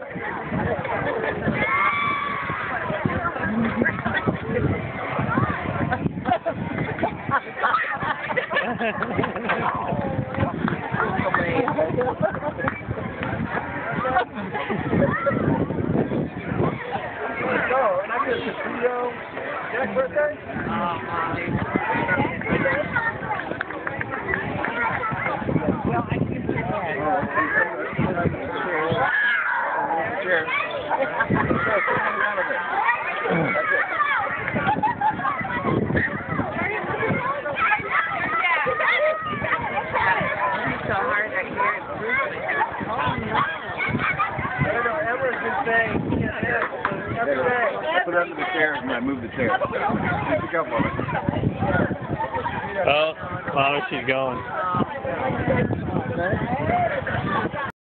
Oh, and I get a casino. Jack's birthday? Cheers. so put it under the chairs and I moved the chair. Oh, wow, she's going.